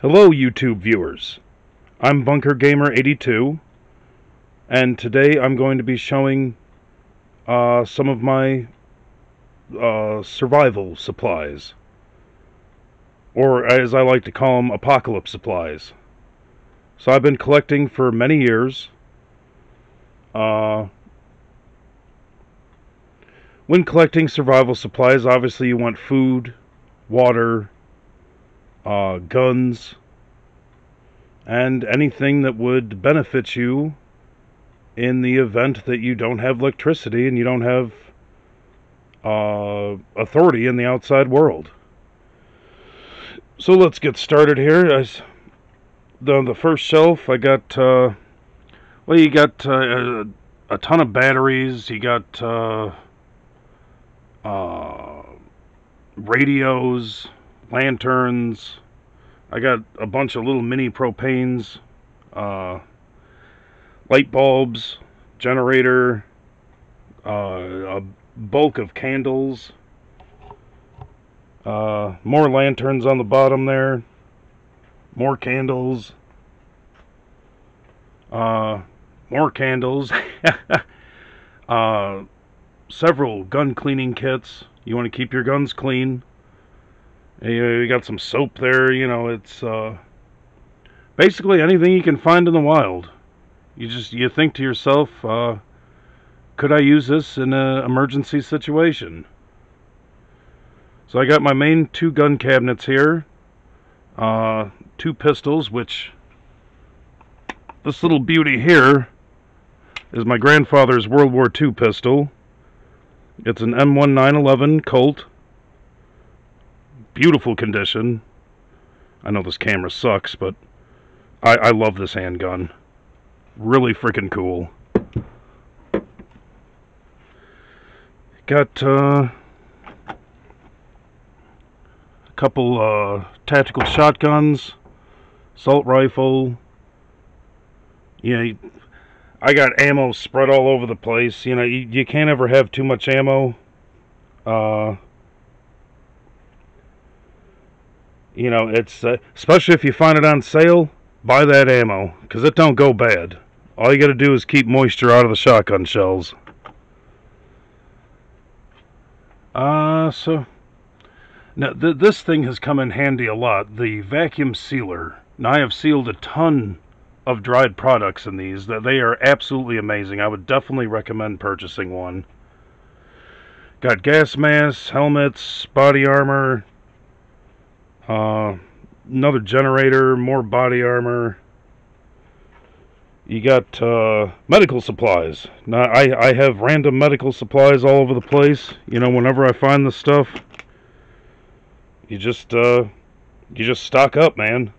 Hello, YouTube viewers. I'm Bunker Gamer 82, and today I'm going to be showing uh, some of my uh, survival supplies, or as I like to call them, apocalypse supplies. So I've been collecting for many years. Uh, when collecting survival supplies, obviously you want food, water, uh, guns, and anything that would benefit you in the event that you don't have electricity and you don't have uh, authority in the outside world. So let's get started here. As the the first shelf, I got uh, well, you got uh, a, a ton of batteries. You got uh, uh, radios, lanterns. I got a bunch of little mini propanes, uh, light bulbs, generator, uh, a bulk of candles, uh, more lanterns on the bottom there, more candles, uh, more candles, uh, several gun cleaning kits. You want to keep your guns clean. You, got some soap there, you know, it's uh, basically anything you can find in the wild. You just you think to yourself, uh, could I use this in an emergency situation? So I got my main two gun cabinets here, uh, two pistols, which this little beauty here is my grandfather's World War II pistol. It's an M1911 Colt beautiful condition. I know this camera sucks, but I, I love this handgun. Really freaking cool. Got uh, a couple uh, tactical shotguns, assault rifle. Yeah, I got ammo spread all over the place. You know, you, you can't ever have too much ammo. Uh, you know, it's uh, especially if you find it on sale, buy that ammo because it don't go bad. All you got to do is keep moisture out of the shotgun shells. Uh, so now th this thing has come in handy a lot. The vacuum sealer. Now I have sealed a ton of dried products in these. That they are absolutely amazing. I would definitely recommend purchasing one. Got gas masks, helmets, body armor, uh, another generator, more body armor. You got uh, medical supplies. Now, I, I have random medical supplies all over the place. You know, whenever I find the stuff, you just, uh, you just stock up, man.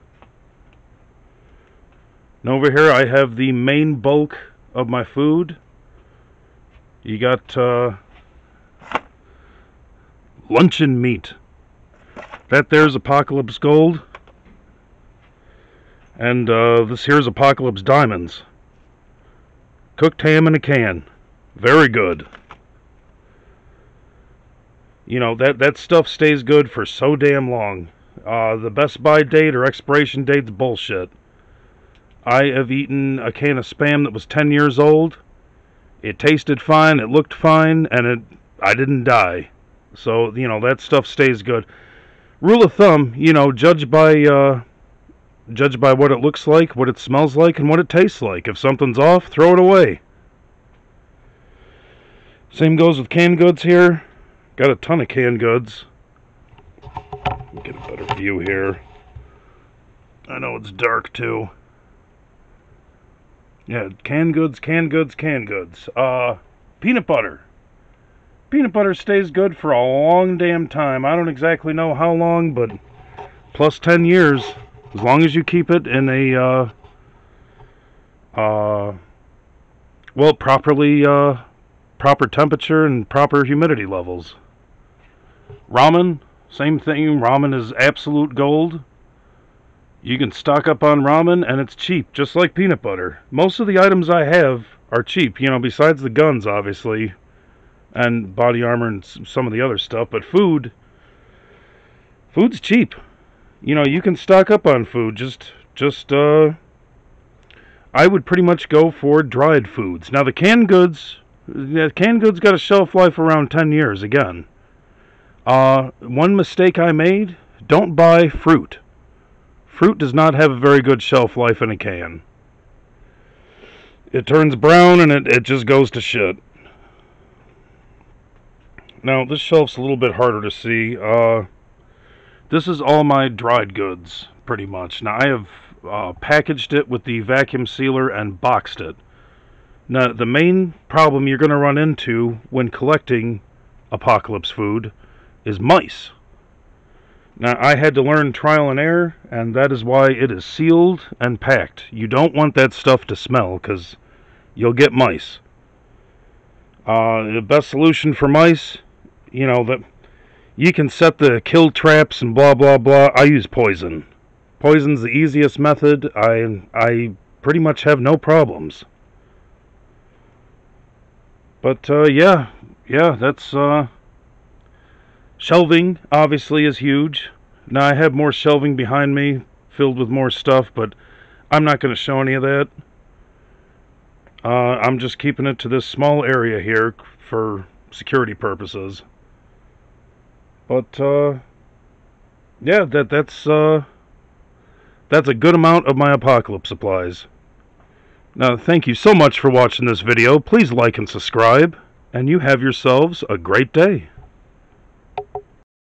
And over here, I have the main bulk of my food. You got, uh, luncheon meat. That there's Apocalypse Gold. And uh, this here's Apocalypse Diamonds. Cooked ham in a can. Very good. You know, that, that stuff stays good for so damn long. Uh, the best by date or expiration date's bullshit. I have eaten a can of Spam that was 10 years old. It tasted fine, it looked fine, and it I didn't die. So, you know, that stuff stays good rule of thumb, you know, judge by uh, judge by what it looks like, what it smells like, and what it tastes like. If something's off, throw it away. Same goes with canned goods here. Got a ton of canned goods. Get a better view here. I know it's dark too. Yeah, canned goods, canned goods, canned goods. Uh, peanut butter peanut butter stays good for a long damn time. I don't exactly know how long, but plus 10 years. As long as you keep it in a, uh, uh, well, properly, uh, proper temperature and proper humidity levels. Ramen, same thing. Ramen is absolute gold. You can stock up on ramen and it's cheap, just like peanut butter. Most of the items I have are cheap, you know, besides the guns, obviously and body armor and some of the other stuff. But food, food's cheap. you know, you can stock up on food. Just, just, uh, I would pretty much go for dried foods. Now, the canned goods, yeah, canned goods got a shelf life around 10 years again. Uh, one mistake I made don't buy fruit. Fruit does not have a very good shelf life in a can. It turns brown and it, it just goes to shit. Now, this shelf's a little bit harder to see. Uh, this is all my dried goods, pretty much. Now, I have uh, packaged it with the vacuum sealer and boxed it. Now, the main problem you're going to run into when collecting apocalypse food is mice. Now, I had to learn trial and error, and that is why it is sealed and packed. You don't want that stuff to smell, because you'll get mice. Uh, the best solution for mice, you know, that you can set the kill traps and blah blah blah. I use poison. Poison's the easiest method. I I pretty much have no problems. But uh, yeah, yeah, that's uh, shelving. Obviously, is huge. Now I have more shelving behind me, filled with more stuff, but I'm not going to show any of that. Uh, I'm just keeping it to this small area here for security purposes. But uh, yeah, that that's uh, that's a good amount of my apocalypse supplies. Now, thank you so much for watching this video. Please like and subscribe, and you have yourselves a great day.